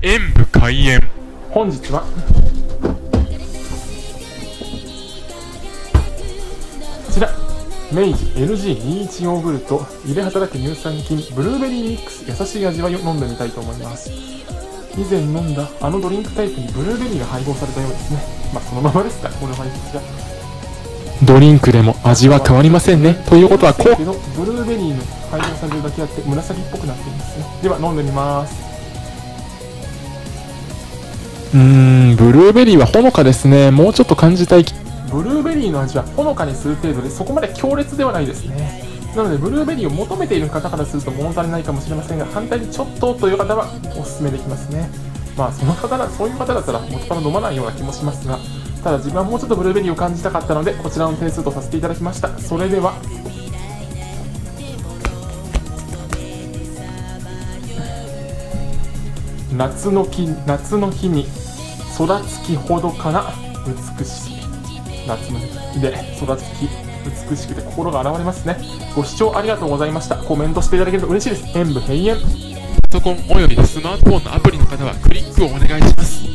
演武開演。本日は。こちら明治 LG21 ヨーグルト入れ働く乳酸菌ブルーベリーミックス優しい味わいを飲んでみたいと思います。以前飲んだあのドリンクタイプにブルーベリーが配合されたようですね。まあそのままですかこれはこちらドリンクでも味は変わりませんね。ということはこけどブルーベリーの配合されるだけあって紫っぽくなっていますね。では飲んでみますうーんブルーベリーはほのかですね。もうちょっと感じたいブルーベリーの味はほのかにする程度でそこまで強烈ではないですね。なのでブルーベリーを求めている方からすると物足りないかもしれませんが反対にちょっとという方はおすすめできますね。まあその方なそういう方だったら元から飲まないような気もしますがただ自分はもうちょっとブルーベリーを感じたかったのでこちらの点数とさせていただきました。それでは夏の日夏の日に育つきほどかな美しい。夏の日で育つき美しくて心が現れますね。ご視聴ありがとうございました。コメントしていただけると嬉しいです。演武閉園。パソコンおよびスマートフォンのアプリの方はクリックをお願いします。